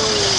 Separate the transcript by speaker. Speaker 1: Whoa.